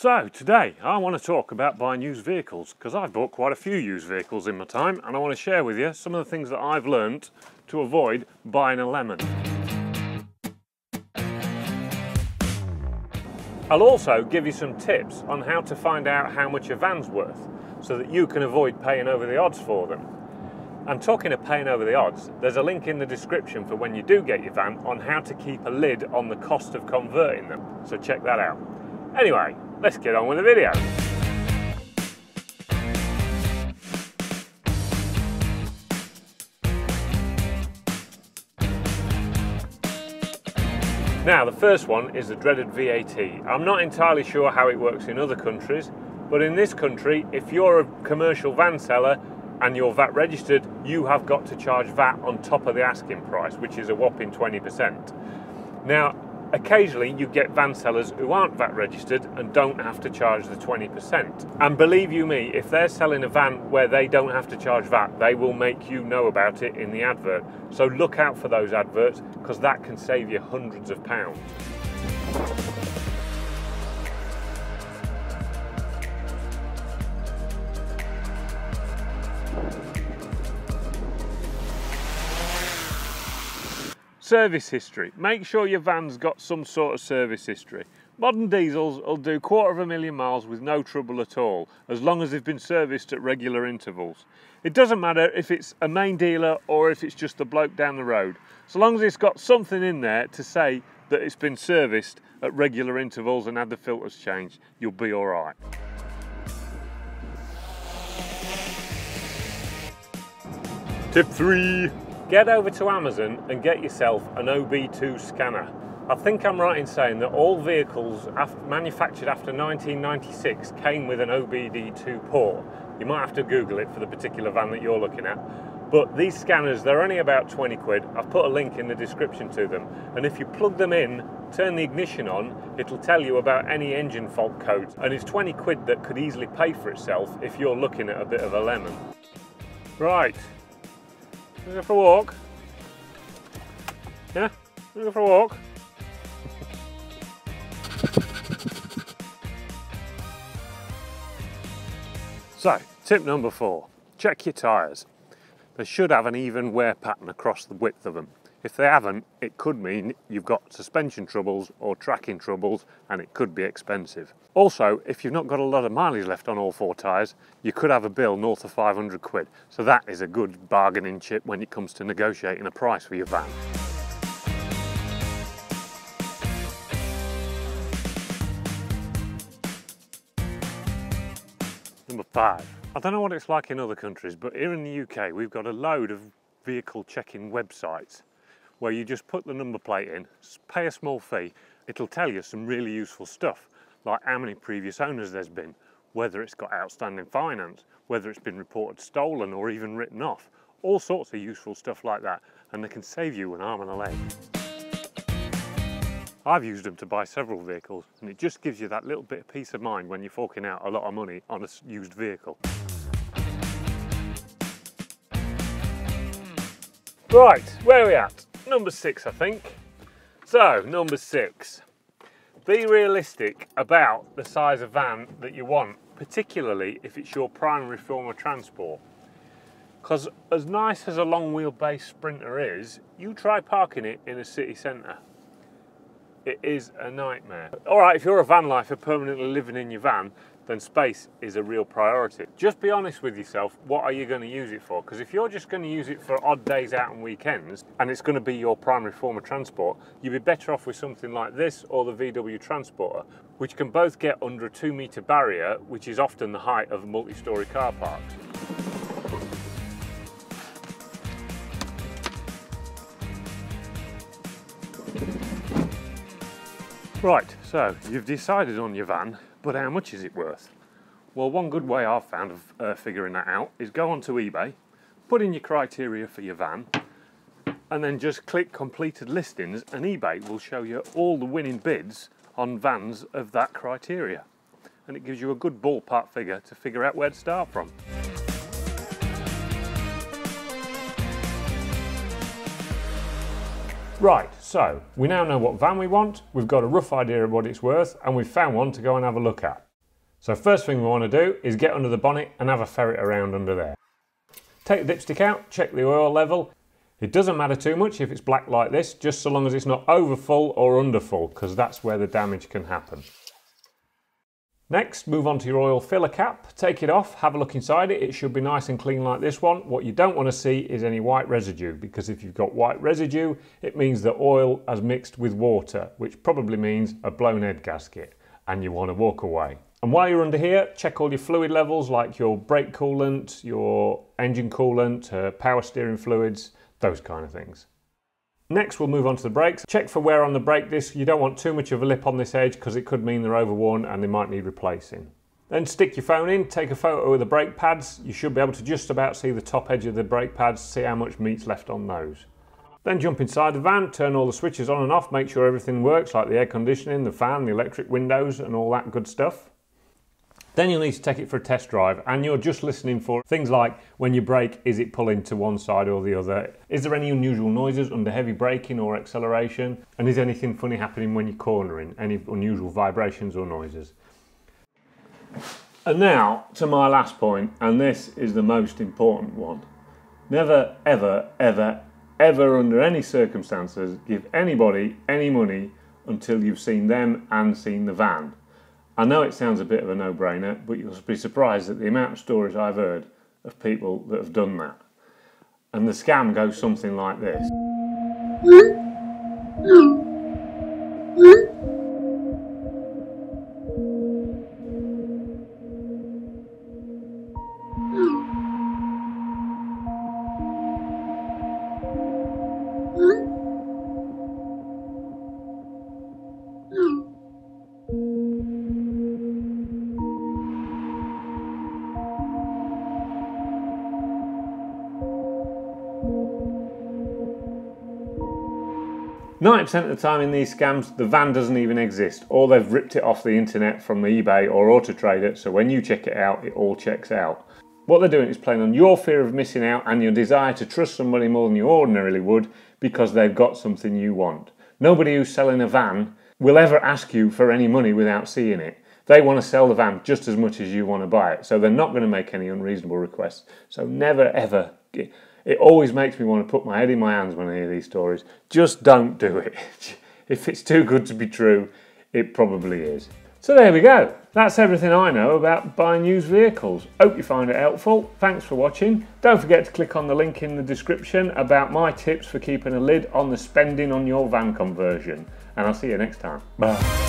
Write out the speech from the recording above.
So today I want to talk about buying used vehicles because I've bought quite a few used vehicles in my time and I want to share with you some of the things that I've learnt to avoid buying a lemon. I'll also give you some tips on how to find out how much a van's worth so that you can avoid paying over the odds for them. And talking of paying over the odds, there's a link in the description for when you do get your van on how to keep a lid on the cost of converting them. So check that out. Anyway, let's get on with the video. Now, the first one is the dreaded VAT. I'm not entirely sure how it works in other countries, but in this country, if you're a commercial van seller and you're VAT registered, you have got to charge VAT on top of the asking price, which is a whopping 20%. Now, Occasionally, you get van sellers who aren't VAT registered and don't have to charge the 20%. And believe you me, if they're selling a van where they don't have to charge VAT, they will make you know about it in the advert. So look out for those adverts because that can save you hundreds of pounds. Service history. Make sure your van's got some sort of service history. Modern diesels will do quarter of a million miles with no trouble at all, as long as they've been serviced at regular intervals. It doesn't matter if it's a main dealer or if it's just a bloke down the road. So long as it's got something in there to say that it's been serviced at regular intervals and had the filters changed, you'll be all right. Tip three, Get over to Amazon and get yourself an OBD2 scanner. I think I'm right in saying that all vehicles manufactured after 1996 came with an OBD2 port. You might have to Google it for the particular van that you're looking at. But these scanners, they're only about 20 quid. I've put a link in the description to them. And if you plug them in, turn the ignition on, it'll tell you about any engine fault codes. And it's 20 quid that could easily pay for itself if you're looking at a bit of a lemon. Right, go for a walk? Yeah? go for a walk? so, tip number four, check your tyres. They should have an even wear pattern across the width of them. If they haven't, it could mean you've got suspension troubles or tracking troubles and it could be expensive. Also, if you've not got a lot of mileage left on all four tyres, you could have a bill north of 500 quid. So that is a good bargaining chip when it comes to negotiating a price for your van. Number five. I don't know what it's like in other countries, but here in the UK, we've got a load of vehicle checking websites where you just put the number plate in, pay a small fee, it'll tell you some really useful stuff, like how many previous owners there's been, whether it's got outstanding finance, whether it's been reported stolen or even written off, all sorts of useful stuff like that, and they can save you an arm and a leg. I've used them to buy several vehicles, and it just gives you that little bit of peace of mind when you're forking out a lot of money on a used vehicle. Right, where are we at? Number six, I think. So, number six. Be realistic about the size of van that you want, particularly if it's your primary form of transport. Because as nice as a long wheelbase Sprinter is, you try parking it in a city centre. It is a nightmare. All right, if you're a van lifer permanently living in your van, then space is a real priority. Just be honest with yourself, what are you going to use it for? Because if you're just going to use it for odd days out and weekends, and it's going to be your primary form of transport, you'd be better off with something like this or the VW Transporter, which can both get under a two metre barrier, which is often the height of a multi-storey car parks. Right, so you've decided on your van, but how much is it worth? Well, one good way I've found of uh, figuring that out is go onto eBay, put in your criteria for your van, and then just click completed listings and eBay will show you all the winning bids on vans of that criteria. And it gives you a good ballpark figure to figure out where to start from. Right, so we now know what van we want, we've got a rough idea of what it's worth, and we've found one to go and have a look at. So first thing we want to do is get under the bonnet and have a ferret around under there. Take the dipstick out, check the oil level. It doesn't matter too much if it's black like this, just so long as it's not over full or under full, because that's where the damage can happen. Next, move on to your oil filler cap, take it off, have a look inside it. It should be nice and clean like this one. What you don't want to see is any white residue, because if you've got white residue, it means that oil has mixed with water, which probably means a blown head gasket, and you want to walk away. And while you're under here, check all your fluid levels like your brake coolant, your engine coolant, uh, power steering fluids, those kind of things. Next, we'll move on to the brakes. Check for wear on the brake disc. You don't want too much of a lip on this edge because it could mean they're overworn and they might need replacing. Then stick your phone in, take a photo of the brake pads. You should be able to just about see the top edge of the brake pads, see how much meat's left on those. Then jump inside the van, turn all the switches on and off, make sure everything works like the air conditioning, the fan, the electric windows and all that good stuff. Then you'll need to take it for a test drive and you're just listening for things like when you brake, is it pulling to one side or the other? Is there any unusual noises under heavy braking or acceleration? And is anything funny happening when you're cornering? Any unusual vibrations or noises? And now to my last point, and this is the most important one. Never, ever, ever, ever under any circumstances give anybody any money until you've seen them and seen the van. I know it sounds a bit of a no-brainer, but you'll be surprised at the amount of stories I've heard of people that have done that. And the scam goes something like this. Hmm? Hmm? Hmm? Ninety percent of the time in these scams, the van doesn't even exist, or they've ripped it off the internet from eBay or Auto Trader. So when you check it out, it all checks out. What they're doing is playing on your fear of missing out and your desire to trust somebody more than you ordinarily would because they've got something you want. Nobody who's selling a van will ever ask you for any money without seeing it. They want to sell the van just as much as you want to buy it, so they're not going to make any unreasonable requests. So never ever it always makes me want to put my head in my hands when I hear these stories. Just don't do it. if it's too good to be true, it probably is. So there we go. That's everything I know about buying used vehicles. Hope you find it helpful. Thanks for watching. Don't forget to click on the link in the description about my tips for keeping a lid on the spending on your van conversion. And I'll see you next time. Bye.